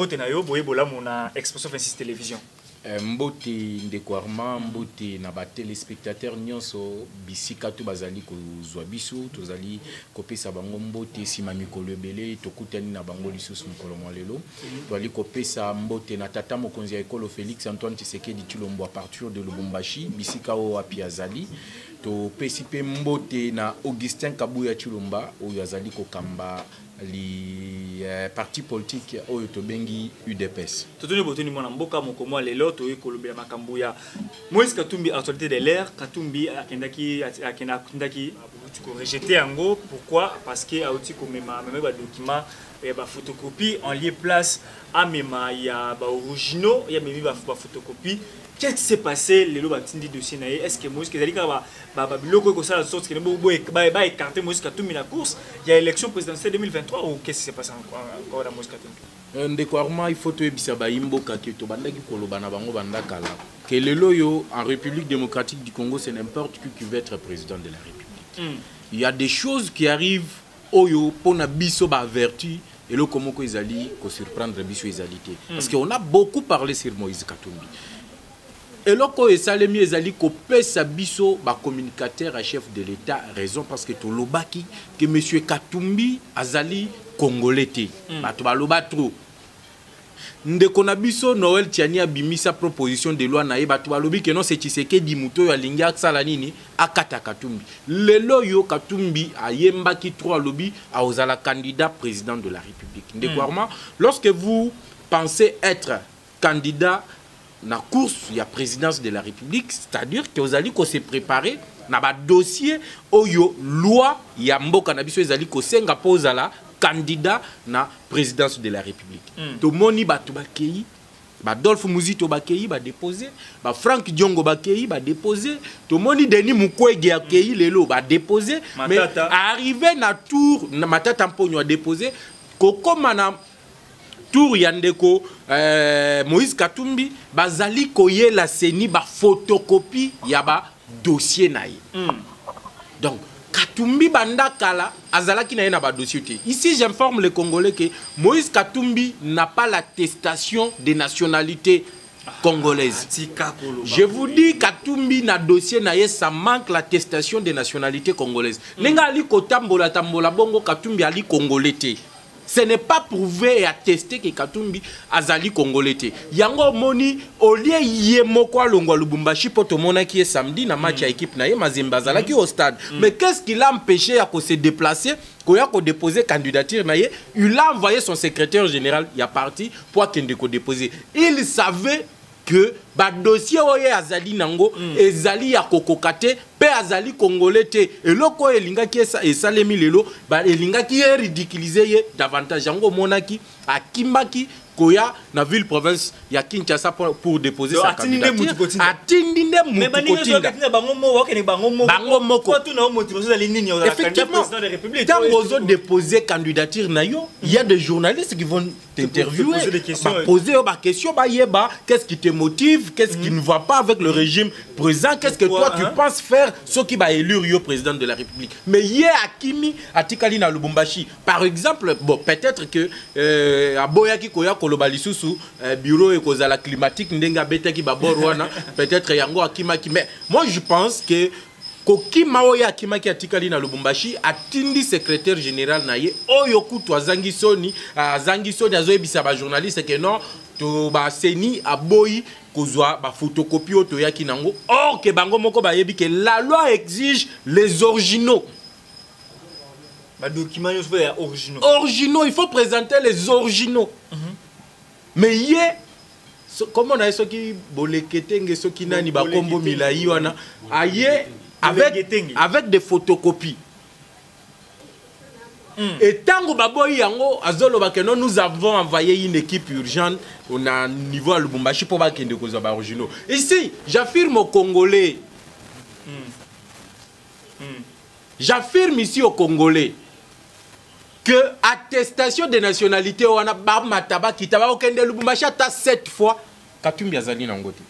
mbote na yo boye bolamu na expression 26 télévision Eh, mbote ndeko armand mbote na batelespectateur nyonso bisika to bazali kozwa biso tozali kopesa bango mbote nsima mikolo ebele tokutani na bango lisusu mokolo mwa lelo. Tozali kopesa mbote na tata mokonzi ya ekolo félix antoine tshisekedi tshilombo a partir de lubumbashi bisika oyo api azali. Topesi mpe mbote na augustin kabuya tshilomba oyo azali kokamba li eh, parti politique oyo tobengi udps totoni botoni mwana mboka moko mwa lelo toyei kolobela makambo ya moïse katumbi actualité de l'air katumbi akendaki akenda akendaki auti korejete yango. Pourquoi? Parce que auti komema amemi badocument ya baphotocopi en lieu place. Amema ya baoriginaux ya memi baphotocopi qu'est-ce qui s'est passé lelo batindi dossier na ye est ce que moïse ezali kaka babiloko oyo kosala sorte baécarte moïse katumbi na course ya élection présidentielle 2023 ou qu'est ce qui s'est passé encore na moïse katumbi? Euh, ndeko arma il faut toyebisa bayimboka ke tobandaki koloba na bango banda kala. Ke lelo oyo en république démocratique du congo c'est n'importe qui qui veut être président de la république. Mm. il y a des choses qui arrivent oyo mpona biso baaverti eloko moko ezali kosurprendre biso ezali te. Parce que on a beaucoup parlé sur moïse katumbi eloko esalemi ezali kopesa biso bacommunicateur ya chef de l'état raison parce que tolobaki ke monsieur katumbi azali congolais te. Bato baloba trop ndeko na biso noel tiani abimisa proposition de loi na ye. Bato balobi ke non se tshisekedi moto oyo alingi asala nini? Akata katumbi. Lelo oyo katumbi ayembaki tro alobi aozala candidat président de la république. Ndeko Mm. armand lorsque vous pensez être candidat na course ya présidence de la république c'est-à-dire que ozali kose préparer na badossier oyo loi ya mboka na biso ezali kosenga mpo ozala candidat na présidence de la république. Mm. tomoni bato bakei badolphe muzito bakei badepose bafrank diongo bakei badepose tomoni denis mukwege akei lelo badepose mais arrivé na tour na matata mponyo adepose kokóma na tour ya ndeko euh, moïse katumbi bazali koyela seni bafotokopie ya badossier na ye. Mm. donc katumbi banda kala azalaki na ye na badossier te. Ici j'informe les congolais que moïse katumbi n'a pas l'attestation de nationalité congolaise koloba. Je vous dis katumbi na dossier na ça manque l'attestation de nationalité congolaise ndenge ali kotambola tambola bongo katumbi ali congolais ce n'est pas prouvé et attesté que katumbi azali congolais te. Yango omoni olie ye moko alongwa lubumbashi mpo tomonaki ye samedi na match ya équipe na ye mazembe azalaki au stade. Mais qu'est-ce qui l'a empêché ya kose déplacer koya kodéposer candidature na ye? Il a envoyé son secrétaire général ya parti mpo akende kodéposer il savait que badossier oyo azali nango mm. ezali ya kokoka te mpe azali congolais te eloko oyo elingaki esa- esalemi lelo elingaki ye ridiculize ye davantage yango omonaki akimbaki koya na ville province ya kinshasa pour, pour déposer Donc, sa candidature. Atindi nde mais mutu baninga kotinda. ezokati na bango moko bakende bango moko. Bango moko. Kwa tuna yo motivation ezali nini? Ozala candidat effectivement. président de la république. Ntango ozodépose candidature na yo il y a des journalistes qui vont t'interviewer poser des questions, baposer yo baquestion bayeba qu'est-ce qui te motive qu'est-ce qui ne va pas avec le régime présent qu'est-ce que toi tu hein? penses faire soki baélure yo président de la république. Mais ye akimi atikali na lubumbashi par exemple bon peut-être que euh, aboyaki koya koloba lisusu euh, bureau ekozala climatique ndenge abetaki babor wana peut-être yango akimaki. Mais moi je pense que kokima oyo akimaki atikali na lubumbashi atindi secrétaire général na ye oyo kutu azangi soni azangi soni azoyebisa bajournaliste ke non to baseni aboyi kozwa bafotokopie oyo toyaki nango. Or ke bango moko bayebi ke la loi exige les originaux. Badocument nyonso ya originaux. Originaux il faut présenter les originaux mais ye so, komo na ye soki boleketenge soki nani bakombo milai wana aye avec, avec des photocopies. Mm. etango baboyi yango azoloba ke non nous avons envoyé une équipe urgente na niveau ya lubumbashi mpo bakende kozwa baoriginaux ici j'affirme au congolais. J'affirme ici au congolais que attestation de nationalité wana bamata bakita bakokende lubumbashi ata 7 fois. Katumbi azali nango te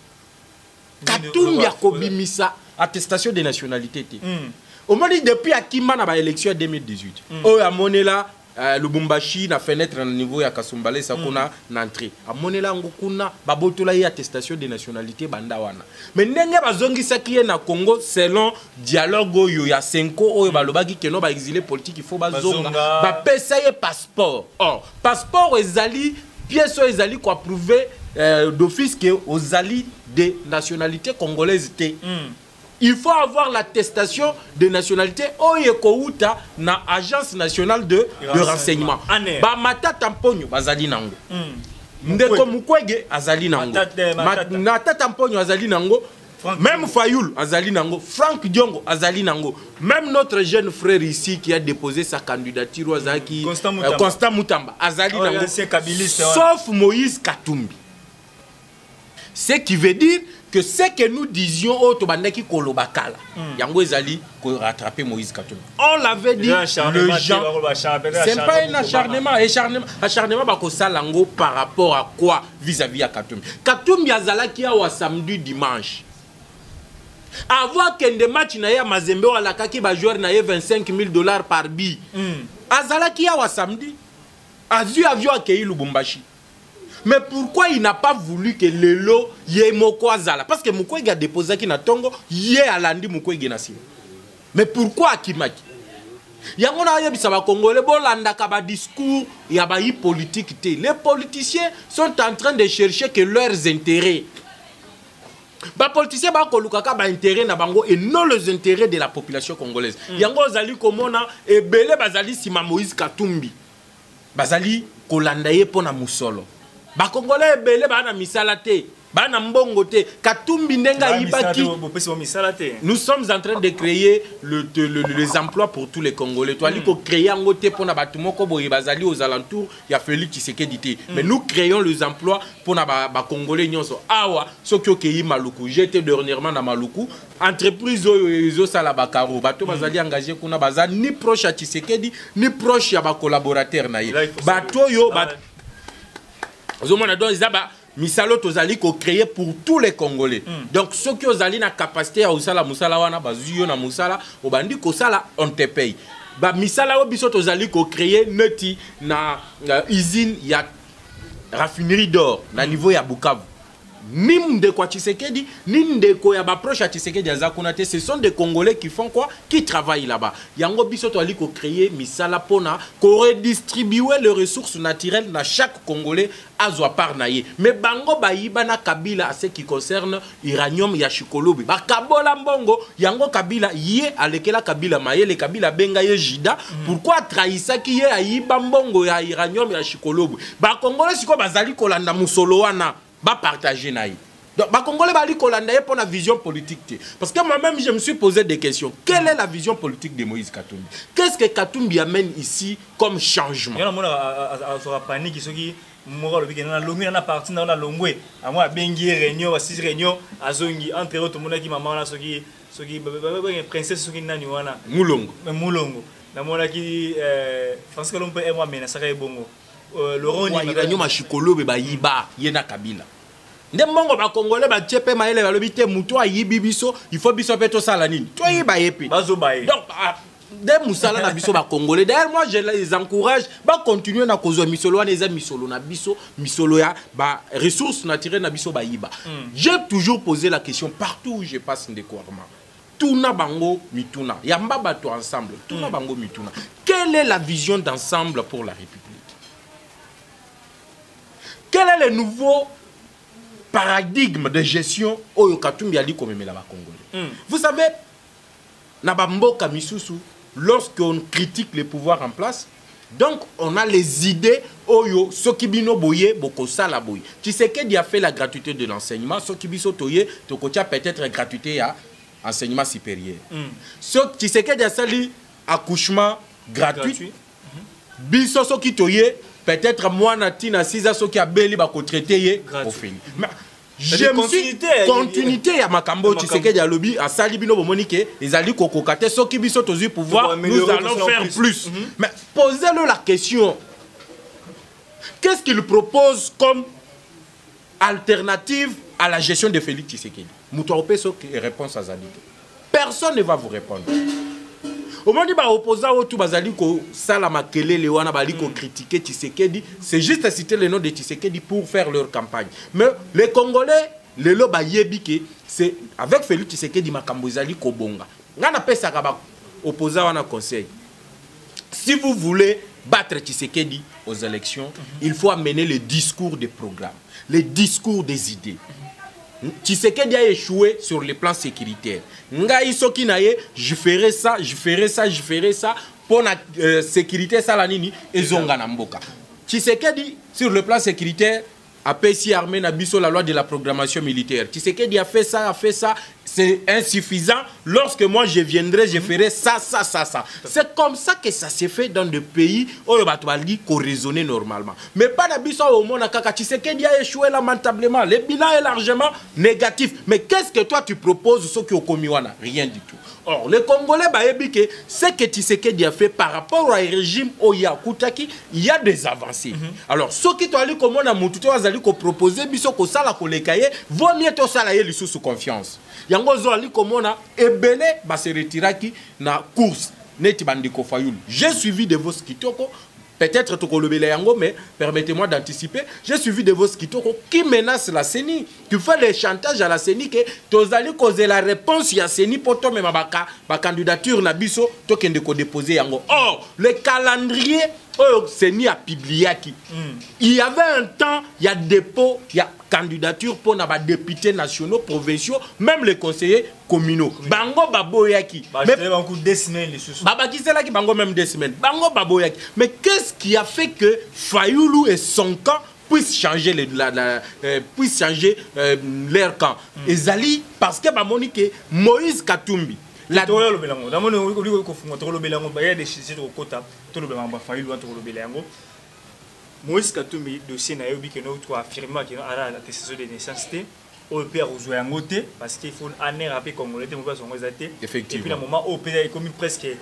katumbi akobimisa attestation de nationalité te. Mm. omoni depuis akima na baélection ya 2018 oyo amonela uh, lubumbashi na fenêtre na niveau ya kasumbalesa mm. kuna na entrée amonela yango kuna babotola ye attestation de nationalité banda wana. Me ndenge bazongisaki ye na congo selon dialogue oyo ya senko oyo balobaki keno baexilé politique il faut bazonga. bapesa ye passeport. Or passeport ezali pièce oyo ezali koapprouve euh, d'office ke ozali de nationalité congolaise te. Mm. Il faut avoir l'attestation de nationalité oyo na agence nationale de, de Renseignement. renseignement ANR. bamatata mponyo bazali nango Mm. ndeko mukwege azali nango Matata- Ma- Matata. na tata mponyo azali nango Franck même. Fayoul azali nango Franck Diongo azali nango même notre jeune frère ici qui a déposé sa candidature oyo azalaki Constant euh, Mutamba. Constant Mutamba azali Oh, nango sauf Moïse Katumbi ce qui veut dire que ce que nous disions oyo tobandaki koloba kala yango ezali korattraper Moïse Katumbi. On l'avait dit le acharnement, c'est pas un acharnement, acharnement acharnement yango par rapport à quoi vis-à-vis ya katumbi. Katumbi azalaki awa samedi dimanche. Avant akende match na ye ya mazembe alakaki na ye 25 000 dollars par bi Mm. azalaki awa samedi azwi avion akei lubumbashi mais pourquoi il n'a pas voulu que lelo ye moko azala? Parce que mokwege adéposaki na ntongo ye alandi mokwege na nsima mais pourquoi akimaki? Yango nayebisa bakongole bolandaka badiscours ya bayi politique te. Les politiciens sont en train de chercher que leurs intérêts. Bapoliticien bakolukaka baintérêt na bango et non les intérêts de la population congolaise. Mm. yango ozali komona ebele bazali nsima moïse katumbi. Bazali kolanda ye mpo na mosolo bakongolais ebele baa na misala te baa na mbongo te. Katumbi ndenge ayibaki nous sommes en train de créer le, le, le, les emplois pour tous les congolais. Toali mm. kocréer yango te mpo na bato moko boye bazali aux alentours. Ya félix tshisekedi te. Mm. mais nous créons les emplois mpo na bacongolais ba nyonso. Awa soki okei maluku jete dernièrement na maluku. Entreprise oyo ezosala bakaro. Bato bazali mm. engagé kuna baza ni proche ya tshisekedi ni proche ya bacolaborateur na ye. Bato oyo Ah, ozomona donc eza ba misala oyo tozali kocréer pour tous les congolais mm. donc soki ozali na capacité ya kosala mosala wana bazwi yo na mosala obandi kosala on te paye bamisala oyo biso tozali kocréer neti na uh, usine ya raffinerie d'or na mm. niveau ya bukavu ni ndeko ya tshisekedi ni ndeko ya baproche ya tshisekedi aza kuna te. Ce sont des congolais qui font quoi? Qui travaillent là-bas. Yango biso toali kocréer misala mpona koredistribue les ressources naturelles na chaque congolais azwa part na ye. Mais bango bayiba na kabila a ce qui concerne uranium ya shikolobi. Bakabola mbongo yango kabila ye alekela kabila mayele kabila abenga ye jida. Mm. pourquoi atrahisaki ye ayiba mbongo ya uranium ya shikolobi? Bakongolais sikoyo bazali kolanda mosolo wana bapartage na ye. Donc bakongolais bali kolanda ye mpo na vision politique te. Parce que moi-même je me suis posé des questions. Quelle est la vision politique de moïse katumbi? Qu'est ce que katumbi amène ici comme changement? Azoka paniki soki moko alobi kende nalongwi na na parti na yo nalongwe yango abengi ye réunion basisi réunion azongi entre oyo tomonaki mama wana soki soki babenge princesse soki nani wana. Mulongo Me mulongo namonaki francis kalombo mpe emo amenasaka ye bongo Bayiba ye na kabila. Nde mbongo bakongole batie mpe mayele balobi te ayibi biso ifo biso mpe tosala nini. Toyiba ye mpe bazoba ye donc nde mosala na biso bakongolais d'ailleurs moi je les encourage bacontinue na kozwa misolo wana eza misolo na biso misolo ya baressource naturelle na biso bayiba j'ai toujours posé la question partout où je passe ndeko arma tuna bango mituna. Yamba bato ensemble tuna mm. bango mituna. Quelle est la vision d'ensemble pour la république? Quel est le nouveau paradigme de gestion oyo katumbi ali komemela bakongolais Mm. vous savez na bamboka misusu lorsqu'on critique les pouvoirs en place donc on a les idées oyo soki bino boye bokosala boye. Tshisekedi a fait la gratuité de l'enseignement soki biso toye tokotia peut-être gratuité ya enseignement supérieur. Mm. so tshisekedi asali accouchement gratuit. Biso soki toye peut-être mwana ntina siza soki abeli bakotraite ye Mais je me suis continuité ya- makambo tshisekedi alobi asali bino bomoni ke ezali kokoka te soki biso tozwi pouvoir nous allons faire plus. Mhm. mais posez-le la question. Qu'est-ce qu'il propose comme alternative à la gestion de Félix Tshisekedi? Moto akopesa réponse azali te personne ne va vous répondre omoni baopposant oyo tu bazali kosala makelele wana bali kocritiquer tshisekedi c'est juste citer le nom de tshisekedi pour faire leur campagne. Mais les congolais lelo bayebi ke c'est avec félix tshisekedi makambo ezali kobonga ngai napesaka baopposant wana conseil. Si vous voulez battre Tshisekedi aux élections, il faut amener le discours des programmes, le discours des idées. Tshisekedi a échoué sur le plan sécuritaire. Ngai soki je ferai ça, je ferai ça, je ferai ça pour la euh, sécurité ça la nini ezonga na mboka. Tshisekedi sur le plan sécuritaire apesi armée na biso la loi de la programmation militaire. Tshisekedi a fait ça, a fait ça, c'est insuffisant. Lorsque moi je viendrai, je ferai ça, ça, ça, ça. C'est comme ça que ça se fait dans des pays où le bateau qu'on raisonner normalement. Mais pas na biso au monde kaka Tshisekedi a échoué lamentablement. Le bilan est largement négatif. Mais qu'est-ce que toi tu proposes ce qui au Komiwana? Rien du tout. Or, les Congolais, bah, que ce que Tshisekedi a fait par rapport au régime Oya Koutaki, il y a des avancées. Alors, ceux qui t'ont dit comment on a monté, azali ko proposer biso ko sala ko lekaye, vaut mieux to sala ye lisusu confiance. Yango zo ali komona ebele ba se retiraki na course neti bandiko fayulu. J'ai suivi de vos kitoko Peut-être Tokolobele Yango, mais permettez-moi d'anticiper. J'ai suivi de vos kitoko qui menace la CENI, tu fais des chantages à la CENI que tozali kozela réponse ya CENI mpo tomema bacandidature na biso tokende kodépose yango. Or le calendrier oyo CENI apibliaki mm. il y avait un temps ya dépôt ya candidature mpo na badéputé nationaux provinciaux même les conseillers communaux. Oui. bango baboyaki. Babakiselaki bango même deux semaines. Bango baboyaki. Mais qu'est-ce qui a fait que fayoulou et son camp puissent changer, le, la, la, euh, puissent changer euh, leur camp. Ezali parce que bamoni ke moïse katumbi la tolobela yango. Namoni oliko kofunga tolobela yango baya décide kokota tolobela yango bafayulu wana tolobela yango. Moïse katumbi dossier na ye obi keno to affirme keno ala attestation de naissance te. Oyo mpe akozwa yango te parce que il faut anera mpe congolais te mope asongo eza te. Epuis na moment oyo mpe ekomi presque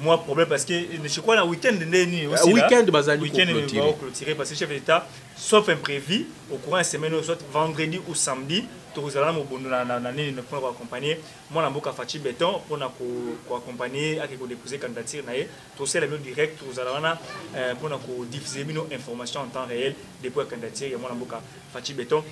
moi problème parce que je crois na week-end nini aussi là, week-end bazali week-end va clôturer parce que chef d'état sauf imprévu au courant de semaine soit vendredi ou samedi tokozala na mobondo na- na na nini mpona koaccompagne mwana mboka faci beton mpona ko- koaccompagne ake kodépose candidature na ye tosala bino direct tokozala wana euh, mpona kodiffuser bino information en temps réel depuis candidature ya mwana mboka faci beton.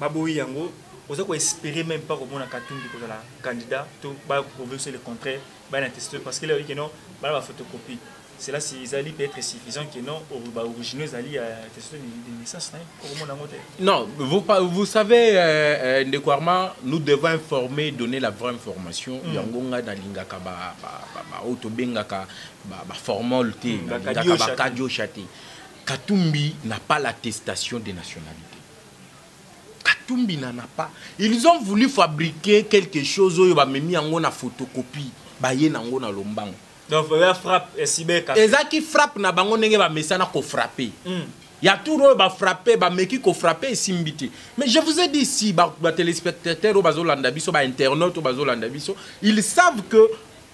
Baboyi yango oza koespérer même pas komona katumbi kozala candidat to baprouve sur le contraire bana teste parce que leo keno bana bafotocopie cela si ezali peut-être suffisant que non baoriginaux ezali attestation de naissance na ye komona yango te Non, vous, vous savez, euh, euh, Ndeko nous devons informer, donner la vraie information. Mm. Yango nga nalingaka oyo tobengaka ba ba formal te, Mm, nalingaka kadio ba chate. kadio te. Katumbi n'a pas l'attestation de nationalité. Katumbi n'en a pas. Ils ont voulu fabriquer quelque chose oyo bamemi yango na photocopie, baye nango na lombango. donc ya frappe café ezaki frappe na bango ndenge bamesana kofrappe Mm. ya tour oyo bafrappe bameki kofrappe esimbi te mais je vous ai dit si batelespectateur oyo bazolanda biso bainternaute oyo bazolanda biso ils savent que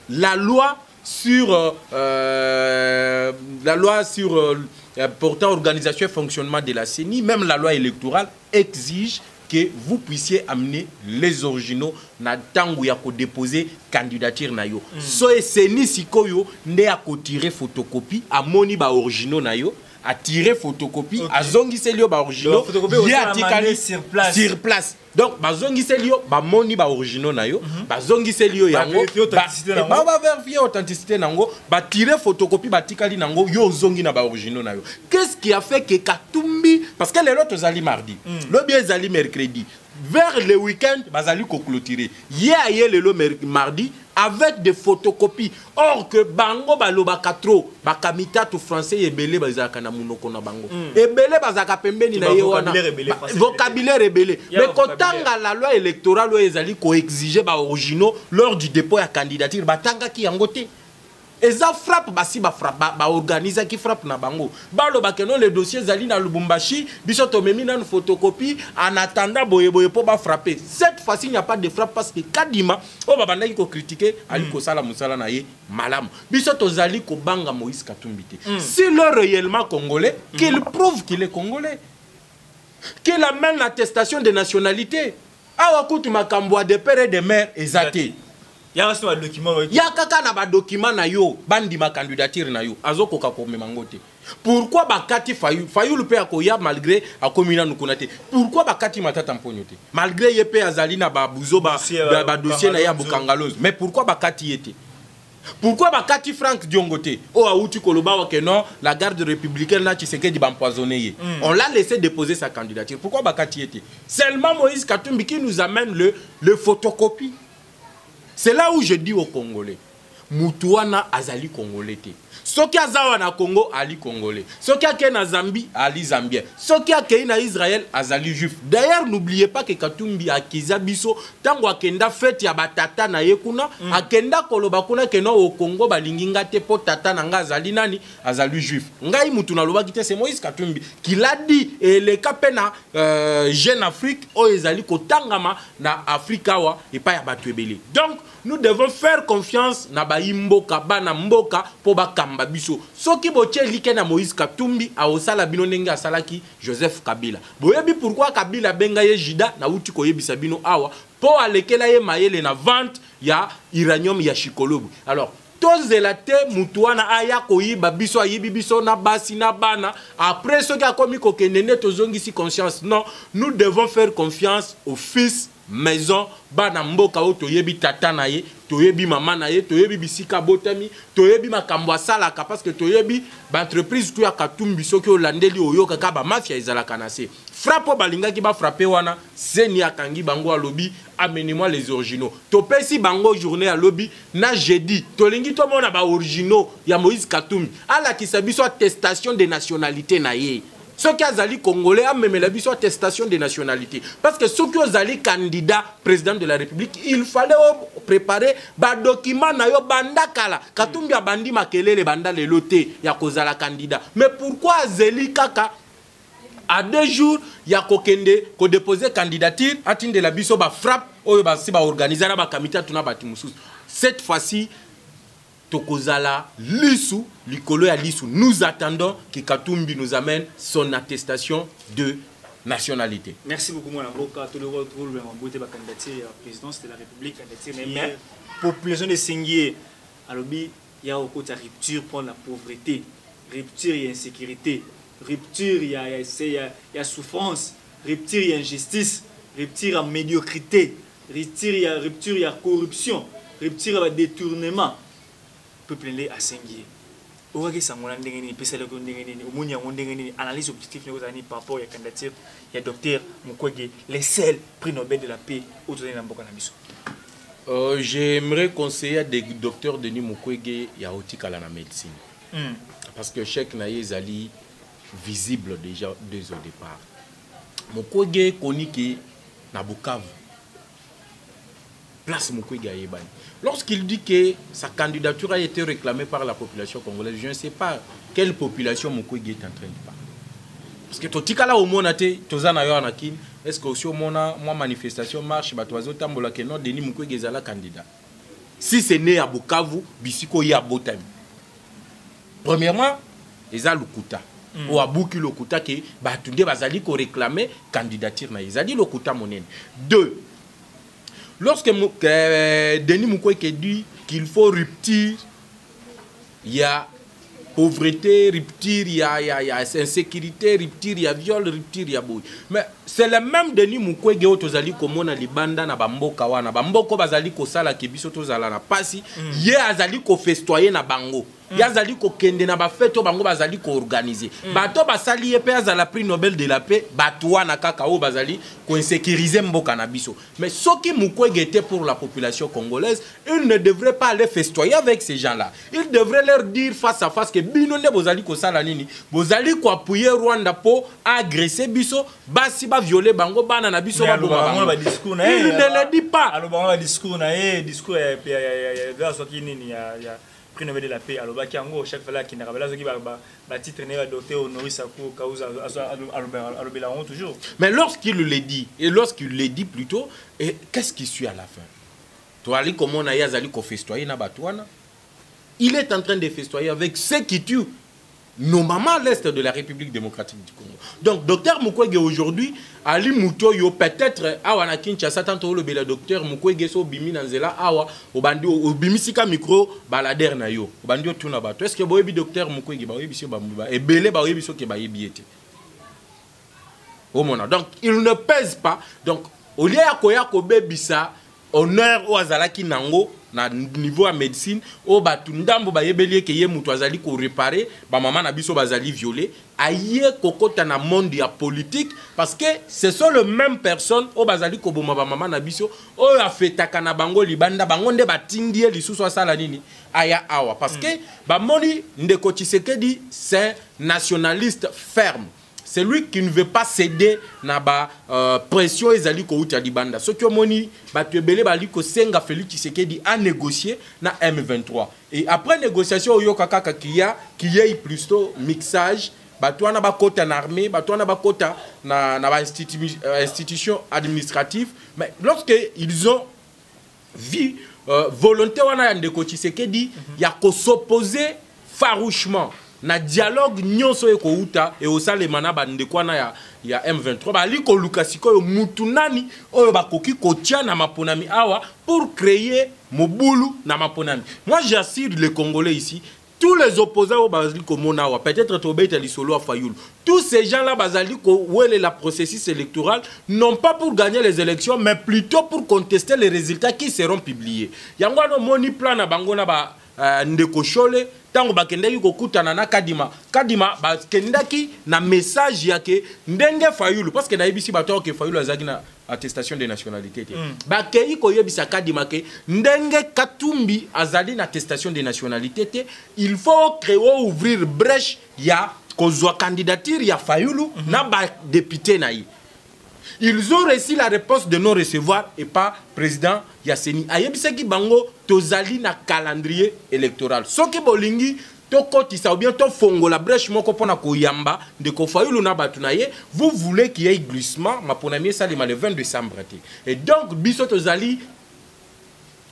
la loi sur euh, euh, la loi sur euh, euh, portant organisation et fonctionnement de la CENI même la loi électorale exige que vous puissiez amener les originaux na ntango ya kodépose candidature na yo mm. so eseni sikoyo nde akotire photocopie amoni baoriginaux na yo atire photocopie Ok. azongiseli yo baoriginaux ye atikali sur place. sur place. Donc bazongiseli yo bamoni baoriginaux na yo bazongiseli yo yango baverifie authenticité nango batire photocopie batikali nango yo ozongi na baoriginaux na yo. Qu'est-ce qui a fait que katumbi parce que lelo tozali mardi lobi ezali mercredi vers le week-end bazali koclôturer ye aye lelo mardi avec des photocopies. Or que bango balobaka trop bakamitato français ebele bazalaka na monoko na bango. Ebele bazalaka pembeni To na ye wana. vocabulaire ebele, vocabulaire. kotanga la loi électorale oyo ezali koexige baoriginaux lors du dépôt ya candidature batangaki yango te eza frappe basi bafra- ba- baorganizaki frappe na bango. Balobake no le dossier ezali na lubumbashi biso tomemi nanu photocopie en attendant boyeboye mpo bafrappe cette fois-ci il n'y a pas de frappe parce que kadima oyo babandaki kokritike ali kosala mosala na ye malamu. Biso tozali kobanga moïse katumbi te. S'il est réellement congolais qu'il prouve qu'il est congolais qu'il amène l'attestation de nationalité awa kutu makambo ya de père et de mère eza te ya kaka na badokima na yo bandima candidature na yo. Azokoka komema ngo te pourquoi bakati fayulu fayulu mpe akoya malgré akomi nanu kuna te pourquoi bakati matata mponio te malgré ye mpe azali na babuzo Dossier, badossier euh, na ye ya bokangalozo mais pourquoi bakati ye te? Pourquoi bakati frank diongo te? Oyo awuti koloba wake non la garde républicaine na tshisekedi bampoisonne ye. Mm. on l'a laissé déposer sa candidature. Pourquoi bakati ye te? Seulement moïse katumbi qui nous amène le, le photocopie c'est là où je dis aux congolais mutu wana azali congolais soki aza awa na congo ali congolais. Soki akei na zambie ali zambien. Soki akei na israel azali juif. D'ailleurs n'oubliez pas ke katumbi akiza biso ntango akenda fete ya batata na ye kuna mm. akenda koloba kuna keno o congo balingi nga te mpo tata na nga azali nani? Azali juif. Ngai mutu nalobaki te c'est moïse katumbi kila di eleka mpe na euh, jeune afrique oyo ezali kotangama na afrique awa epai ya bato ebele. Donc nous devons faire confiance na bayi mboka bana mboka mpo bakamba biso. Soki botie like na moïse katumbi aosala bino ndenge asalaki joseph kabila. Boyebi pourkui kabila abenga ye jida nauti koyebisa bino awa mpo alekela ye mayele na vente ya uranium ya shikolobu alors tozela te mutu wana aya koyiba biso ayibi biso na basi na bana. Après soki akomi kokende nde tozongisi conscience non nous devons faire confiance au fils maison bana mboka oyo toyebi tata na ye toyebi mama na ye toyebi bisika abotami toyebi makambo asalaka parce que toyebi baentreprise to ya katumbi soki olandeli oyokaka bamafia ezalaka na se. Frappe oyo balingaki bafrappe wana seni akangi bango alobi amenemoi les originaux. Topesi bango journée alobi na jeudi tolingi tomona baoriginaux ya moïse katumbi. Alakisa biso attestation de nationalité na ye soki azali congolais amemela biso attestation de nationalité. Parce que soki ozali candidat président de la république il fallait préparer badocument na yo banda kala katumbi abandi makelele ya candidat. Mais pourquoi azeli kaka? À deux jours ya kokende kodepose candidature atindela biso bafrappe oyo basi baorganize na bakamite atuna bato mosusu. Cette fois-ci tokozala lisu likolo ya lisu nous attendons que katumbi nous amène son attestation de nationalité merci beaucoup mwana mboka tolobama bote bacandidature ya présidence de la république candidature na ye mais population esengi ye alobi ya kokota rupture mpona la pauvreté rupture ya insécurité rupture ya, ya, ya, ya souffrance rupture ya injustice rupture ya médiocrité rupture ya, rupture ya corruption rupture ya badétournement peuple nde asengi ye. Okaki sangola ndenge nini epesalaki ndenge nini omoni yango ndenge nini analyse objectif ndenge ozala nini par rapport ya candidature ya docteur mukwege le seul prix nobel de la paix oyo tozali na mboka na biso. Euh, j'aimerais conseiller à des docteur denis mukwege ya otikala na médecine. Mm. parce que chèque na ezali visible déjà dès au départ. Mukwege ekoni ke na bukavu place mukwege ayebani Lorsqu'il dit que sa candidature a été réclamée par la population congolaise, je ne sais pas quelle population Mukwege est en train de parler. Parce que totikala au mona te tozana yo anakin est-ce que aussi au mona moi manifestation marche bato bazotambola ke non Denis Mukwege ezala candidat. Si c'est né à Bukavu, bisiko ya botami. Premièrement, eza lukuta. Mm. o abuki lokuta ke bato nde bazali koréclame candidature na ye ezali lokuta monene deux lorsque euh, Denis Mukwege dit qu'il faut rupture, il y a pauvreté, rupture, il y a, y, a, y a insécurité, rupture, il y a viol, rupture, il y a boui. Mais c'est le même Denis Mukwege oyo tozali komona libanda na bamboka wana bamboka bazali kosala ke biso tozala na pasi mm. ye azali kofestoye na bango mm. ye azali kokende na bafete oyo bango bazali koorganize mm. bato basali ye mpe azala prix nobel de la paix bato wana kaka oyo bazali koinsécurize mboka na biso mais soki mukwege était pour la population congolaise il ne devrait pas aller festoyer avec ces gens là il devrait leur dire face à face ke bino nde bozali kosala nini bozali koapuye rwanda mpo agresse biso basi baviole bango bana na biso baboma bango il ne le dit pas badiscours na ye discours ya- ya- ya- ya- ya soki nini ya ya prix nobel de la paix alobaki yango chaque fois akendaka bala soki ba- ba- batitre na ye badocteur honoris ako kauza alobela yango toujours. Mais lorsqu'il le dit, et lorsqu'il le dit plutôt, qu'est-ce qui suit à la fin? Toali comme on a yazali ko festoyer na batwana. Il est en train de festoyer avec ceux qui tuent normalement l'est de la République démocratique du Congo. Donc, docteur Mukwege aujourd'hui, Ali Mutoyo, peut-être, awa Kinshasa, tant que le docteur Mukwege so bimi na nzela awa, obandi obimisika micro balader na yo. Obandi bato. Est-ce que boyebi docteur Mukwege ba yebi so ba ba ebele ba yebi so ke ba yebi ete? omona donc il ne pèse pas donc au lieu ya koya kobebisa honneur oyo azalaki nango na niveau ya médecine oyo bato ndambo bayebeli eke ye moto azali korepare bamama na biso bazali violé aye kokɔta na monde ya politique parce que ce sont le même personne oyo bazali koboma bamama na biso oyo afetaka na bango libanda bango nde batindi ye lisusu asala nini? Aya awa. Parce que bamoni ndeko tshisekedi c'est nationaliste ferme c'est lui qui ne veut pas céder na ba euh, pression ezali kouta libanda soki omoni bato ebele bali kosenga félix tshisekedi a négocier na m23. Et après négociation oyoka kaka kiya kiyei plutôt mixage bato wana bakota na armée bato wana bakota na, na ba institu, euh, institution administrative. Mais lorsque ils ont vu euh, volonté wana ya ndeko tshisekedi mm -hmm. ya kosopposer farouchement na dialogue nyonso ekouta eosalema na bandeko wana ya, ya m23 bali koluka sikoyo mutu nani oyo bakoki kotia na maponami awa pour créer mobulu na maponami. Moi j'assure les congolais ici tous les opposants oyo bazali komona awa peut-être tobeta lisolo ya fayulu tous ces gens là bazali kowelela processus électoral non pas pour gagner les élections mais plutôt pour contester les résultats qui seront publiés. Yango wana omoni plan na bango na ba uh, ndeko shole ntango bakendaki kokutana na kadima kadima bakendaki na message yake ndenge fayulu parce que nayebisi bato aoke fayulu azalaki na attestation de nationalité te mm. bakei koyebisa kadima ke ndenge katumbi azali na attestation de nationalité te il faut créer ouvrir brèche ya kozwa candidature ya fayulu mm -hmm. na badepute na ye ils ont reçu la réponse de non recevoir et pas président yaseni ayebisaki bango tozali na calendrier électoral. Soki bolingi tokotisa ou bien tofongola brèche moko mpona koyamba ndeko fayulu na bato na vous voulez qu'il y ait glissement maponami esalema le 20 décembre et donc biso tozali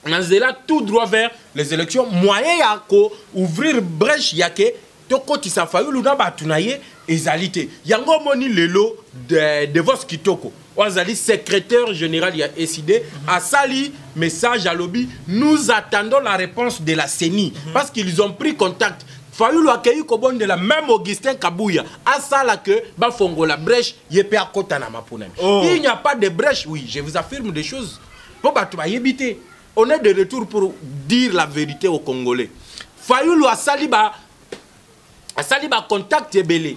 na tout droit vers les élections. Moyen ya koouvrir brèche yake tokotisa fayulu na bato ezali te yango omoni lelo de, de vos kitoko. Oyo azali secrétaire général ya eside mm -hmm. asali message alobi nous attendons la réponse de la ceni. -hmm. parce qu'ils ont pris contact. Fayulu akei kobondela même augustin kabuya asala ke bafongola brèche ye mpe akɔta na maponami. Oh. il n'y a pas de brèche. Oui je vous affirme des choses. Mpo bato bayebi te on est de retour pour dire la vérité aux congolais. Fayulu asali ba asali bacontact ebele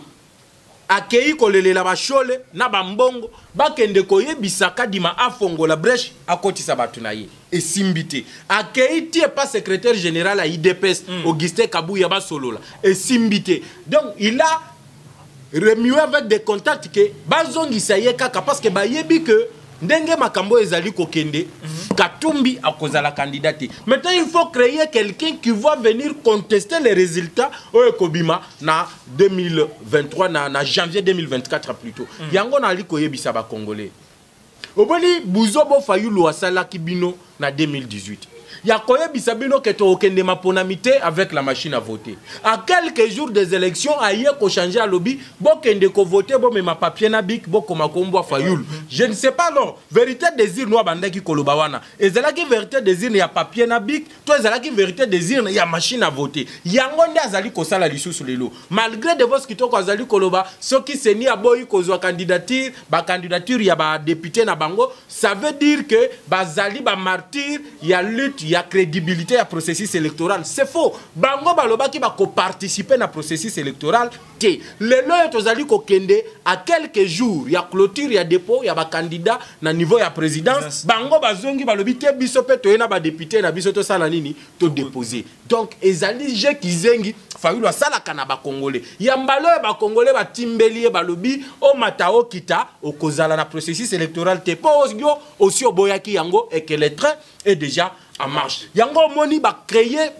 akei kolelela bashole na bambongo bakende koyebisa kadima afongola brèche akotisa bato na ye. Esimbi te. Akei ti epa secrétaire général ya idps mm. augustin kabuya basolola. Esimbi te. Donc il a remué avec des contacts ke bazongisa ye kaka parce que bayebi ke ndenge makambo ezali kokende -hmm. katumbi akozala candidat te maintenant il faut créer quelqu'un qui va venir contester les résultats oyo ekobima na 2023 na, na janvier 2024 plutôt. Mm yango nali koyebisa bacongolais oboni buzobo fayulu asalaki bino na 2018 ya koyebisa bino ke tokokende maponami te avec la machine à voter. À quelques jours des élections aye kochange alobi bokende kovote bomema papier na bik bokoma kombwa fayulu je ne sais pas non. Vérité désir no abandaki koloba wana. Ezalaki vérité désir ya papier na bik to ezalaki vérité désir ya machine à voter. Yango nde azali kosala lisusu lelo. Malgré de vos kitoko azali koloba soki seni aboyi kozwa candidature bacandidature ya badepute na bango ça veut dire que bazali bamartyre ya lutte ya crédibilité ya processus électoral. C'est faux. Bango balobaki bakoparticipe na processus électoral te lelo tozali kokende à quelques jours ya clôture ya dépôt ya bacandidat na niveau ya présidence. Bango bazongi balobi te biso mpe toye na badepute na biso tosala nini todépose donc ezali je kizengi fayulu asalaka na bakongole ya mbala oyo bakongole batimbeli ye balobi omata okita okozala na processus électoral. Te mpo yo osi oboyaki yango eke le train est déjà en marche. Yango omoni bacreye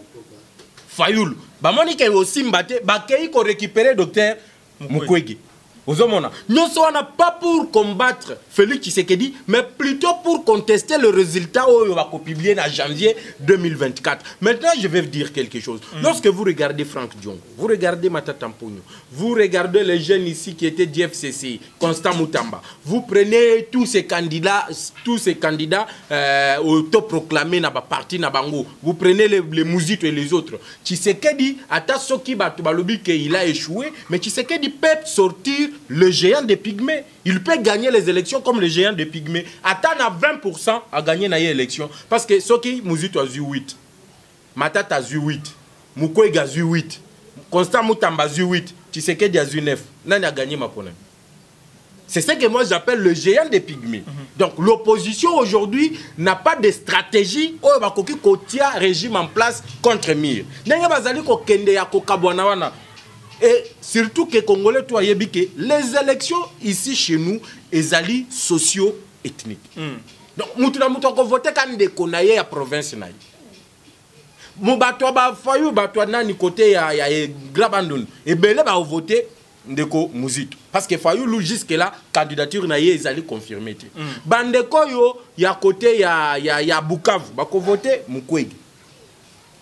fayulu bamoni ke osimba te bakei korécupere docteur mukwege ozomona. Nyonso wana pas pour combattre félix tshisekedi mais plutôt pour contester le résultat oyo bakopublier na janvier 2024 maintenant je vais vous dire quelque chose. Mm. lorsque vous regardez franck diongo vous regardez matata mpogno vous regardez les jeunes ici qui étaient d'FCC constant mutamba vous prenez tous ces candidats tous ces candidats euh, autoproclamés na baparti na bango. Vous prenez les, les Mouzito et les autres. Tshisekedi ata soki bato balobi ke il a échoué mais tshisekedi peut sortir le géant des pygmées. Il peut gagner les élections comme le géant des pygmées. Attendre à 20% à gagner les élections. Parce que ce qui Mouzito a 8, Matata a 8, Mukwege a 8, Constant Moutamba a 8, Tshisekedi a 9. Nani a gagné ma problème c'est ce que moi j'appelle le géant des pygmées. -hmm. Donc l'opposition aujourd'hui n'a pas de stratégie oyo bakoki kotia régime en place contre Mir. Ya kokabwana wana et surtout que Congolais, toi, que les élections ici chez nous, ezali socio-ethniques. Mm. Donc, mutuna mutu voter quand na ye ya province bato ba fayu bato nani côté ya ya Grabandon. Ebele ba voter ndeko Muzito. Parce que Fayulu jusque là candidature na ye ezali confirmée. Mm. Bandeko yo ya côté ya ya ya Bukavu ba ko voter Mukwege.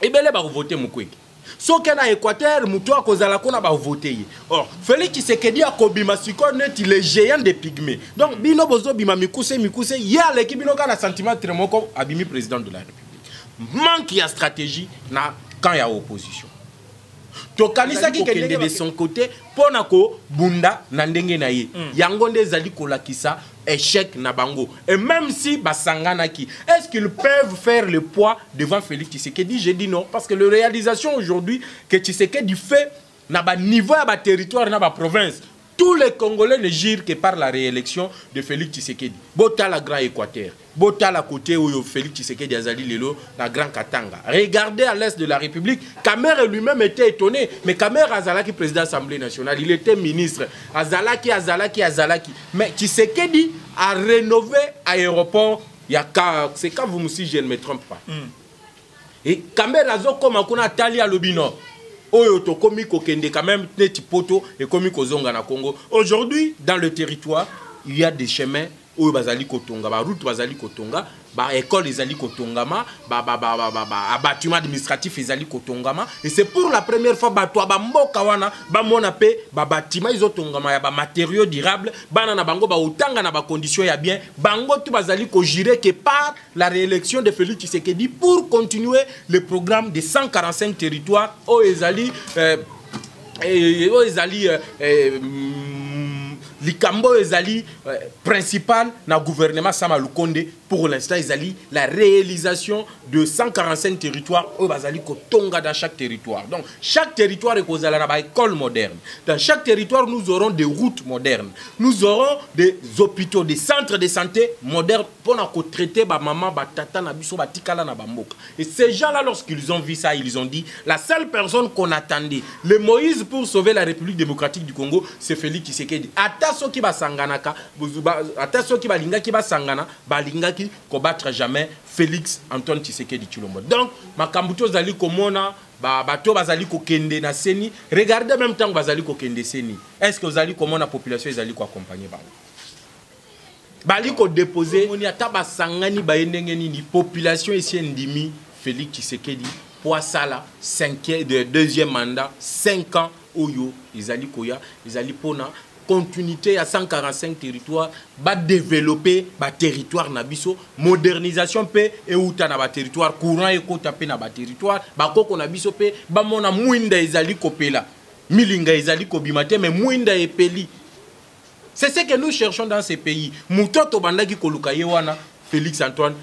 Ebele ba voter Mukwege. Soki na équateur moto akozala kuna bavote ye. Or félix tshisekedi akobima sikoyo neti le géant de pygmé donc bino bozobima mikuse mikuse ye aleki bino kaka na sentimentre moko abimi président de la république. Manque ya stratégie na camp ya opposition. Tokanisaki kokende de son côté mpo na kobunda na ndenge na ye. Mm. yango nde ezali kolakisa échec na bango. Et même si basanganaki est-ce qu'ils peuvent faire le poids devant Félix Tshisekedi? Je dis non parce que la réalisation aujourd'hui que Tshisekedi fait na ba niveau ba territoire na ba province tous les Congolais ne girent que par la réélection de Félix Tshisekedi. Bota la Grand Équateur. Bota la côté où Félix Tshisekedi Azali Lelo, la Grand Katanga. Regardez à l'est de la République. Kamer lui-même était étonné. Mais Kamer Azalaki, président de l'Assemblée nationale, il était ministre. Azalaki, Azalaki, Azalaki. Mais Tshisekedi a rénové l'aéroport. C'est quand vous me si je ne me trompe pas. Mm. Et Kamer Azoko Makuna Tali à Lobino. Oyo tokomi kokende quand même neti poto ekomi kozonga na congo. Aujourd'hui dans le territoire il y a des chemins oyo bazali kotonga baroute bazali kotonga baécole ezali kotongama bâtiment administratif ezali kotongama. Et c'est pour la première fois bato ya bamboka wana bamona mpe babâtiment ezotongama ya bamatériaux durable bana na bango baotanga na ya bien. Bango tu bazali kojure que par la réélection de félix tshisekedi pour continuer le programme de 145 territoires. Oyo ezali euh, oyo ezali euh, euh, likambo ezali euh, principal na gouvernement sama lukonde. Pour l'instant ezali la réalisation de 145 territoires oyo bazali kotonga dans chaque territoire. Donc chaque territoire ekozala na baécole moderne. Dans chaque territoire nous aurons des routes modernes. Nous aurons des hôpitaux des centres de santé modernes mpona kotraite bamama batata na biso batikala na bamboka et ces gens là lorsqu'ils ont vu ça ils ont dit la seule personne qu'on attendait le moïse pour sauver la république démocratique du congo c'est félix tshisekedi soki basanganaka ata soki balingaki basangana balingaki kobattre jamais félix antoine tshisekedi tshilombo. Donc makambo to ozali komona bato bazali kokende na seni. Regarde même ntango bazali kokende seni. Est ce que ozali komona population ezali koaccompagne bango? Bali kodepose moni ata basangani baye ndenge nini? Population esi endimi félix tshisekedi po asala de deuxième mandat 5 ans oyo ezali koya ezali mpona continuité à 145 territoires badévelopper baterritoire na biso modernisation mpe euta na baterritoire courant ekota mpe na biso bamona ezali kopela milinga ezali kobima te mais mwinda epeli c'est ce que nous cherchons dans ces pays koluka félix antoine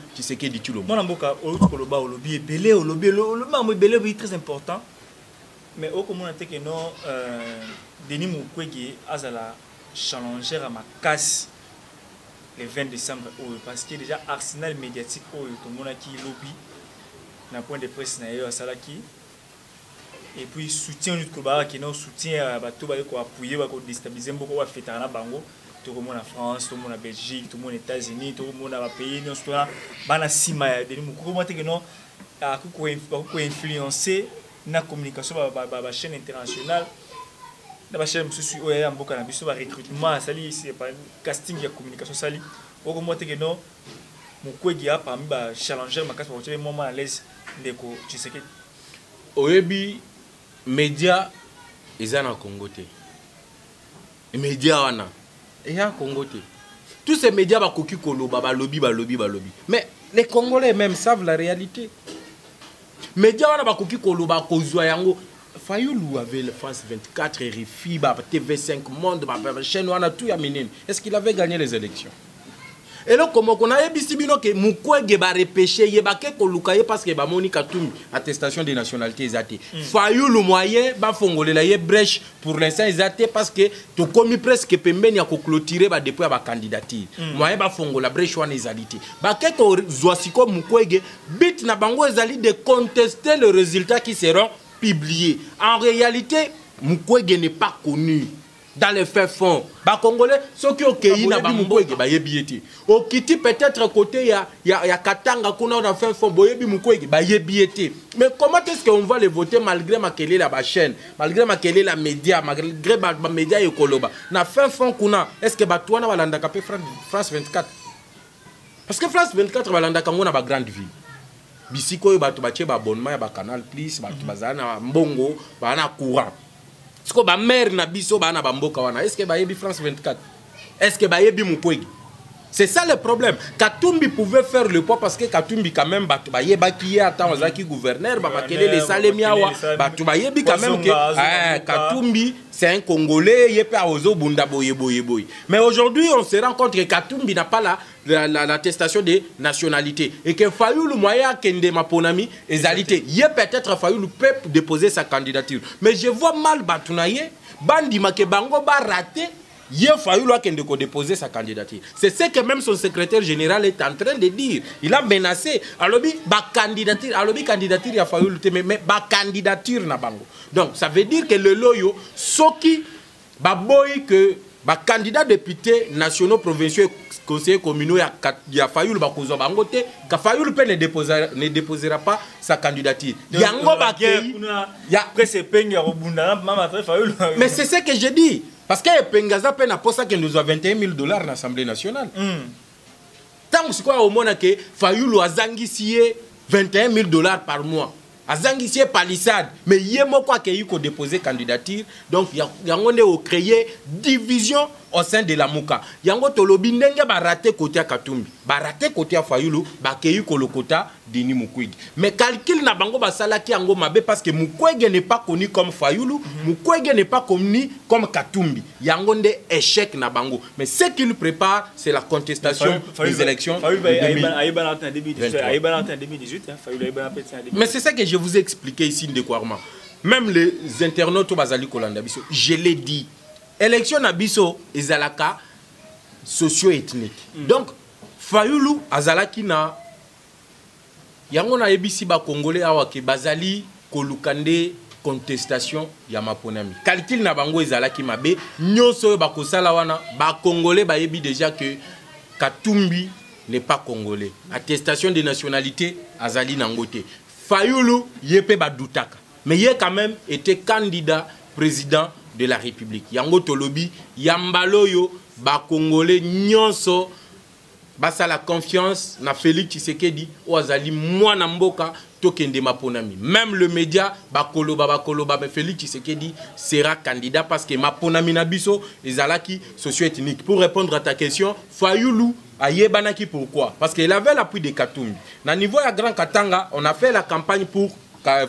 outi koloba olobi très important mais okomona te ke no euh, denis mukwege azala challenger ya makasi le 20 décembre oyo parce que déjà arsenal médiatique oyo tomonaki lobi na point de presse na ye oyo asalaki. Et puis soutien oyo kolobaka kena soutien ya bato baye koapuye bakodestabilize mboka oyo afetaka na bango. Tokomona france tomona belgique tomona états-unis tokomona bapays nyonso tona bana nsima ya denis mukwege. Omona te keno akoki koinfluence na communication bachaîne internationale na bachaine mosusu oyo ya mboka na biso barecrutement asali casting ya communication asali okomona teke no mokwegi a parmi bachallenger makasi bakotia be mwa mwa à l'aise ndeko tshisekedi. Oyebi média eza na congo te. Média wana eya congo te. Tous ces médias bakoki koloba balobi balobi balobi. Mais les congolais même savent la réalité. Média wana bakoki koloba kozwa yango fayulu avait le france 24 rfi ba tv5 monde bachaîne wana tout ya minene. Est ce qu'il avait gagné les élections? Eloko moko nayebisi bino ke mukwege barepeshe ye bake koluka ye parce que bamoni katumbi attestation de nationalité eza te mm. fayulu moyen bafongolela ye brèche. Pour l'instant eza te parce que tokomi presque pembeni ya koclotire badepo ya bacandidature mm. moyen bafongola brèche wana ezali te bake kozwa siko mukwege bit na bango ezali de contester le résultat qui seront publiés en réalité mukwege n'est pas connu dans les faits fonds. Bakongolais soki okei na bamukwege bayebi ye te okiti peut-être côté ya, ya, ya katanga kuna na fin fond boyebi mukwege bayebi ye te mais comment est-ce qu'on va le voter malgré makelele ya bachaîne malgré makelele ya média malgré bamédia ekoloba na fin fond kuna est ce que bato wana balandaka mpe france 24 parce que france 24 balandaka yango na bagrande ville bisika oyo bato batie baabonnement ya bacanal plus bato bazala na mbongo baa na courant. Siko bamare na biso baa na bamboka wana. Est ce que bayebi france 24 est ce que bayebi mokwegi c'est ça le problème. Katumbi pouvait faire le poids parce que katumbi quand même bato bayebaki ye ata azalaki gouverneur bamakelele esalemi awa bato bayebi quand même ke eh, katumbi c'est un congolais ye mpe azobunda boye boye boye. Mais aujourd'hui on se rend compte que katumbi n'a pas la l'attestation la, la, de nationalité et que Fayoulou moyen akende maponami ezali te ye peut-être Fayoulou peut déposer sa candidature. Mais je vois mal batunaye bandima ke bango ba raté Fayoulou akende ko déposer sa candidature. C'est ce que même son secrétaire général est en train de dire. Il a menacé alobi ba candidature alobi candidature ya Fayoulou te mais, mais ba candidature na bango. Donc ça veut dire que le loyo soki baboyi que bacandidat député nationaux provinciaux conseiller communaux ya, ya fayulu bakozwa bango te ka mpe ne déposera, ne déposera pas sa candidature. Yango bakei mais c'est ce que je dis parce que epengi aza mpe na posa kende ozwa 21 000 dollars na assemblée nationale. Ntango sikoyo omona ke fayulu azangisi ye 21 000 dollars par mois. Azangisi ye palissade. Mais ye moko akei kodépose candidature. Donc yango nde ocréer division au sein de la muka. Yango tolobi ndenge barate kote ya katumbi. Barate kote ya fayulu bakei kolokota dini mukwege. Mais calcul na bango basalaki yango mabe parce que mukwege n'est pas connu comme fayulu -hmm. mukwege n'est pas connu comme katumbi. Yango nde échec na bango. Mais ce qu'il prépare c'est la contestation des élections mais c'est ça que je vous ai expliqué ici ndekwarma. Même les internautes bazali kolanda biso. Je l'ai dit élection na biso ezalaka socio-ethnique. Mm. donc fayulu azalaki na yango nayebisi bakongole awa ke bazali koluka nde contestation ya maponami. Calcul na bango ezalaki mabe. Nyonso oyo bakosala wana bakongole bayebi déjà que katumbi n'est pas congolais. Attestation de nationalité azali nango te. Fayulu ye mpe badutaka. Mais ye quand même était candidat président de la république. Yango tolobi ya mbala oyo bakongole nyonso basala confiance na félix tshisekedi oyo azali mwana mboka tokende maponami. Même le média félix tshisekedi sera candidat parce que maponami na biso ezalaki socio-ethnique. Pour répondre à ta question fayulu ayebanaki pourquoi? Parce qu'il avait l'appui de katumbi. Na niveau ya grand katanga on a fait la campagne pour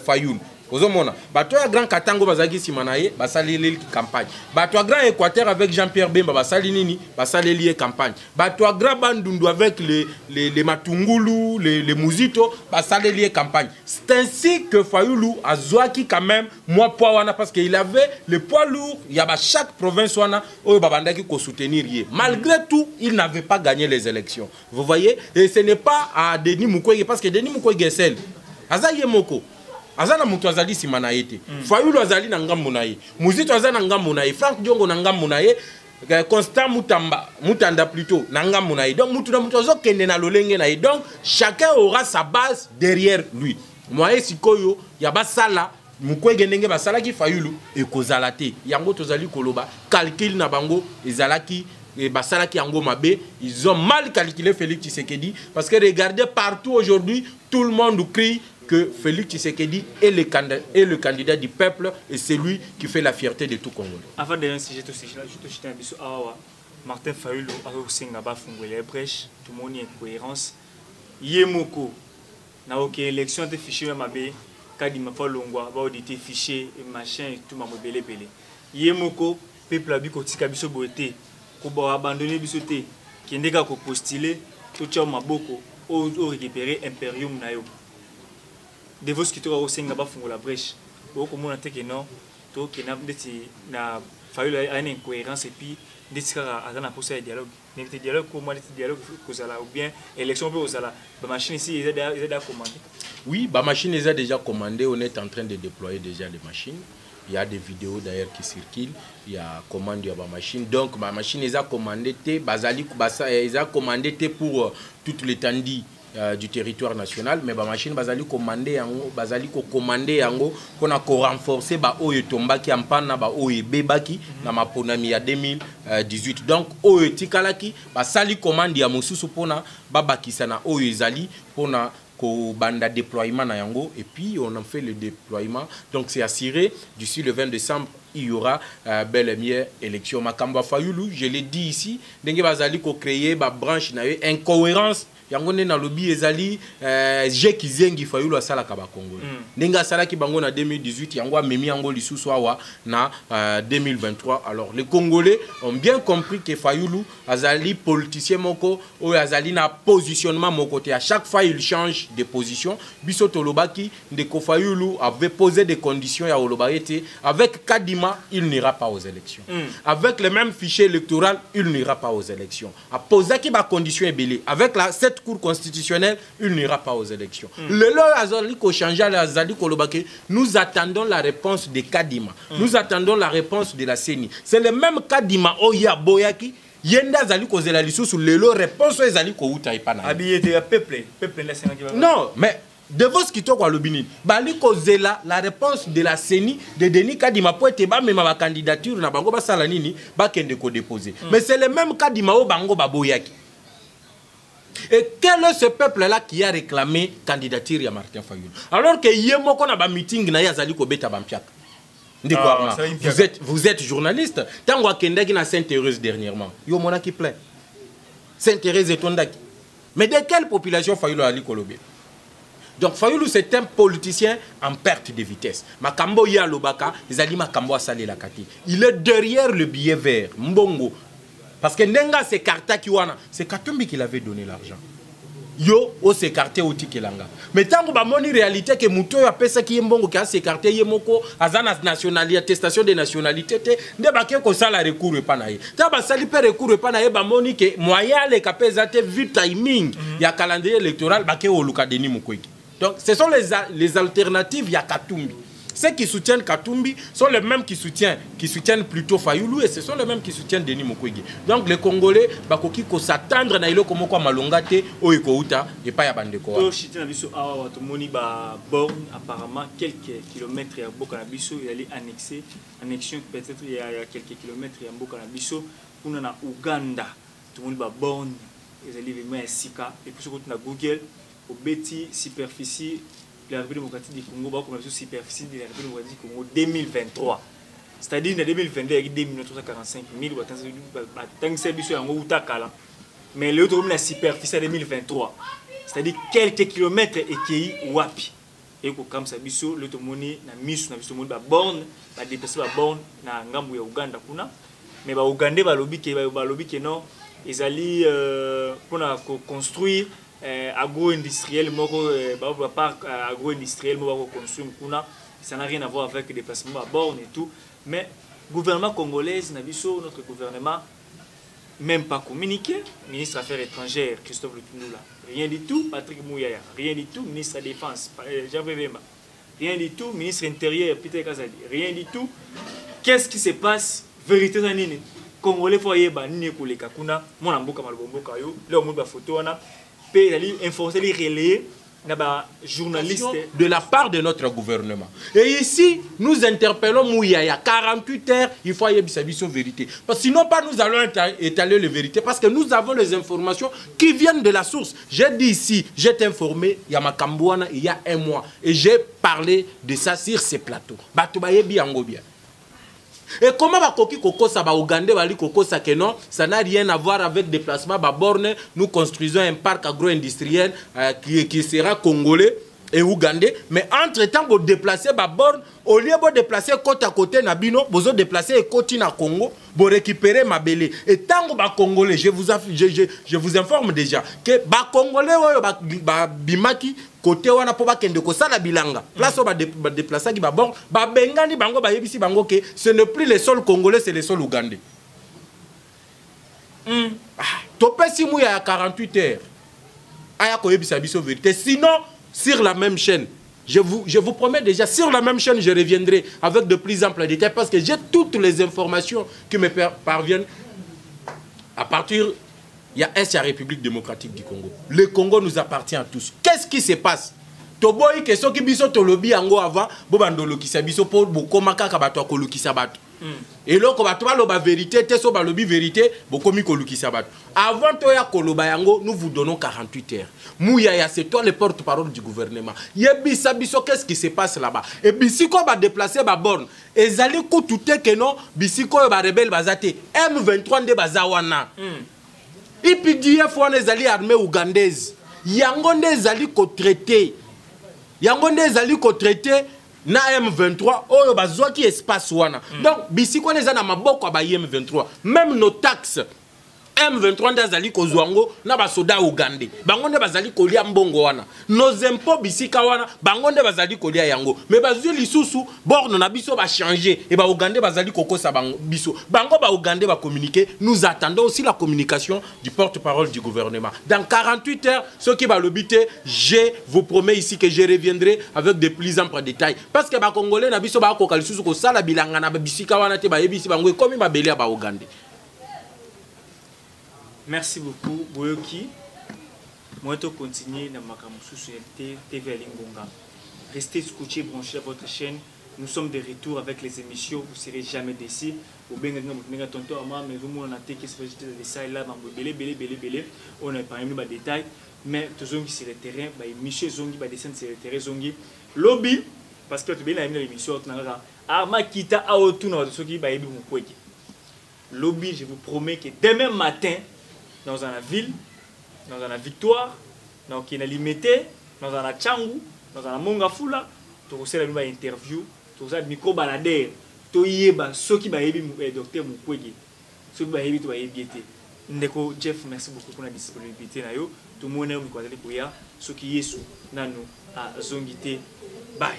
fayulu ozomona bato ya grand katango bazalaki nsima na ye basaleli campagne. Bato ya grand équateur avec jean pierre bemba basali nini? Basaleli ye campagne. Bato ya grand bandundu avec le, le, le matungulu le, le muzito basaleli ye campagne. C'est ainsi que fayulu azwaki quand même mwa poids wana parce que il avait le poids lourd. Ya bachaque province wana oyo babandaki kosoutenir ye. Malgré tout il n'avait pas gagné les élections. Vous voyez? Et ce n'est pas à denis mukwege parce que denis mukwege esel aza ye moko aza na moto azali nsima na ye te. Mm. fayulu azali na ngambo na ye. Muzito aza na ngambo na ye. Frank diongo na ngambo na ye. Constant mutamba mutanda plutôt na ngambo na ye. Donc mutu na mutu azokende na lolenge na ye. Donc chacun aura sa base derrière lui. Moye sikoyo ya basala mukwege ndenge basalaki fayulu ekozala te. Yango tozali koloba. Calcul na bango ezalaki et basalaki yango mabe. Ils ont mal calculé Félix Tshisekedi parce que regardez partout aujourd'hui tout le monde crie que Félix Tshisekedi est le, candidat, est le du peuple et c'est lui qui fait la fierté de tout Congolais. Avant de sujet toshita biso. Awa Martin Fayulu akosenga bafungwela brèche tomoni incohérence ye moko na oke élection te fichier mabe kadima fa longwa baodite fichier machin et tout mambo ebele ebele ye moko peuple te koabandone biso te kende kaka kopostule totya maboko orécupéré imperium na devos kitoko akosenga bafungola brèche. Okomona te ke non. Tokenda ndeti na fayulu aya na incohérence epuis ndeti kaka aza na posa ya dialogue. Ndenge te dialogue komwa ndeti dialogue kozala ou bien élection mpe kozala bamachine ici eza da commandé oui bamachine eza déjà commandé on est en train de déployer déjà les machines. Il y a des vidéos d'ailleurs qui circulent. Il y a commande ya bamachine donc bamachine eza commandé te bazali eza commandé te pour euh, toute l'étendue Euh, du territoire national mais bamachine bazali komande yango bazali kokomande yango mpona korenforce baoyo etombaki ya mpana baoyo ebebaki na maponami ya 2018 donc oyo etikalaki basali commande ya mosusu mpona babakisa na oyo ezali mpona kobanda déploiement na yango et puis on en fait le déploiement donc c'est assuré d'ici le 20 décembre il y aura euh, et bien élection. Makambo fayulu je l'ai dit ici ndenge bazali ko-créer babranche na yo incohérence yango nde nalobi ezali euh, je kizengi fayulu asalaka bakongoli mm. ndenge asalaki bango na 2018 yango amemi yango lisusu awa na euh, 2023 alors les congolais ont bien compris que fayulu azali politicien moko oyo azali na positionnement moko. Te à chaque fois il change de position. Biso tolobaki ndeko fayulu avait posé des conditions ya oloba ete avec kadima il n'ira pas aux élections. Mm. avec le même fichier électoral il n'ira pas aux élections. Aposaki bacondition ebele. Avec la, cette cour constitutionnelle il n'ira pas aux élections. Mm. lelo azali kochange azali koloba ke nous attendons la réponse de kadima. Nous attendons la réponse de la ceni c'est le même kadima oyo aboyaki ye nde azali kozela lisusu lelo réponse oyo ezali kouta epa na non mais devos kitoko alobi nini bali kozela la réponse de la ceni de denis kadima mpo ete bamema bacandidature na bango basala nini bakende kodépose mm. mais c'est le même kadima oyo bango baboyaki Et quel est ce peuple-là qui a réclamé candidature à Martin Fayoul Alors que hier, moko na ba meeting na yazali ko beta bampiaka. Ah, vous êtes vous êtes journaliste. Tango akendaki na Sainte-Thérèse dernièrement. Yo mona qui plaît. Sainte-Thérèse etondaki. Mais de quelle population Fayoul ali kolobé donc Fayoulou c'est un politicien en perte de vitesse. Makambo ya lobaka, ezali makambo asalela kati. Il est derrière le billet vert. Mbongo, parce que ndenga s'écartaki wana. C'est katumbi qui l'avait donné l'argent. Yo osécarte otikelanga mais ntango bamoni réalité ke motu oyo apesaki ye mbongo ke asécarte ye moko aza na nationalité attestation de nationalité te nde bake kosala recours epa na ye. Ntango basali mpe recours epa na ye bamoni ke moyen aleka mpe eza te vu timing -hmm. ya calendrier électoral bake koluka denis mokweki donc ce sont les, les alternatives ya katumbi Ceux qui soutiennent Katumbi sont les mêmes qui soutiennent, qui soutiennent plutôt Fayoulou et ce sont les mêmes qui soutiennent Denis Mukwege. Donc les Congolais, bakoki ko s'attendre na iloko moko malonga te oyo kouta et pas ya bandeko. To chiti na biso awa to moni ba borne apparemment quelques kilomètres ya boka na biso il allait annexer annexion peut-être il y a quelques kilomètres ya boka na biso kuna na Uganda. To moni ba borne ezali vraiment esika et puis surtout na Google obeti superficie de la République démocratique du Congo bakoma biso superficie de la République démocratique du Congo 2023 c'est-à-dire na 2022 yaki 2345 000 batangisa biso yango uta kala. Mais lelo tokomi na superficie ya 2023 c'est-à-dire quelques kilomètres ekei wapi? Ekokamwisa biso lelo tomoni na miso na biso tomoni baborne badeplace baborne na ngambu ya uganda kuna. Mais baugandais balobi ke balobi ke non ezali mpona koconstruire euh, agro-industriel moko euh, parc euh, agro-industriel moko construire kuna ça n'a rien à voir avec déplacement à borne et tout. Mais gouvernement congolaise na biso notre gouvernement même pas communiqué ministre affaires étrangères Christophe Lutundula rien du tout Patrick Mouyaya rien du tout ministre de la défense Jean Bemba rien du tout ministre intérieur Peter Kazali rien du tout. Qu'est-ce qui se passe vérité za nini? Congolais fo yeba nini koleka kuna? Mwana mboka maloba mboka yo. Leo moni bafoto wana mpe ezali de la part de notre gouvernement. Et ici, nous interpellons Mouyaya. 48 heures, il faut y biso vérité. Parce sinon, pas nous allons éta- étaler les vérités. Parce que nous avons les informations qui viennent de la source. J'ai dit ici, j'ai informé, il y a un mois. Et j'ai parlé de ça sur ces plateaux. Bato bayebi yango bien. Et comment bakoki kokosa ba Ougandais bali kokosa que non, ça n'a rien à voir avec déplacement ba borne. Nous construisons un parc agro-industriel euh, qui, qui sera congolais et ougandais. Mais entre-temps, vous déplacez ba borne, au lieu de déplacer côte à côté na bino, vous déplacez et côté na Congo, vous récupérez ma belé. Et tant que ba congolais, je vous, je, je, je vous informe déjà que ba congolais oyo ba, ba bimaki côté wana mpo bakende kosala bilanga place oyo badeplasaki babor babengani bango bayebisi bango ke ce n'est plus le sol congolais c'est le sol ougandais Mm. Ah, topesi muya ya 48 heures aya koyebisa biso vérité sinon sur la même chaîne je vous, promets déjà, sur la même chaîne, je reviendrai avec de plus amples détails parce que j'ai toutes les informations qui me parviennent à partir il y a la République démocratique du Congo. Le Congo nous appartient à tous. Qu'est-ce qui se passe? Toboyi ke soki biso tolobi yango avant bo bandolokisa biso mpo bokóma kaka eloko bato baloba vérité te so balobi vérité bokomi kolukisa bato. Avant toya koloba yango nous vous donnons 48 heures. Muyaya c'est toi le porte-parole du gouvernement. Yebisa biso qu'est-ce qui se passe là-bas? Et bisiko badeplace baborne ezali kutu te ke non bisiko oyo barebele baza te. M23 nde baza wana. Epdf wana ezali armée ougandaise. Yango nde ezali kotraite yango nde ezali kotraite na m23 oyo bazwaki espace wana mm. donc bisika wana eza na maboko ya ba m23 même nos taxes m23 nde azali kozwa yango na basoda ugande bango bazali kolia mbongo wana. Nos impôts bisika wana bango nde bazali kolia yango. Me bazwi lisusu borne na biso bachange e bazali kokosa biso. Bango baugande bacommuniqué nous attendons aussi la communication du porte-parole du gouvernement. Dans 48 heures soki balobi te je vous promets ici que je reviendrai avec de plus amples détails. Parce que bacongolais na biso bakoka lisusu kosala bilanga na bisika wana te merci beaucoup boyoki. Moi to continuer na makambo susu TV Lingonga. Restez scotchés branchés à votre chaîne. Nous sommes de retour avec les émissions. Vous serez jamais déçus. Au benga nga mutinga tonto ama mais vous mon até qu'est-ce que j'étais de ça là mambo belé belé belé belé on a parmi ba détail mais tozongi sur le terrain ba émission zongi ba descend sur le terrain zongi. Lobby parce que tu bien la émission tonanga ama kita a autour na soki ba yebi mukweke lobby je vous promets que demain matin dans la ville dans la victoire dans qui limité dans la changu dans la mongafula to sala ba interview to sala micro balader to yeba soki ba yebi eh, docteur mukwege. Soki ba yebi to ba yebi te ndeko jeff merci beaucoup mpona disponibilité na yo tomoni oyo mikolo azali koya soki yesu nanu azongi te bai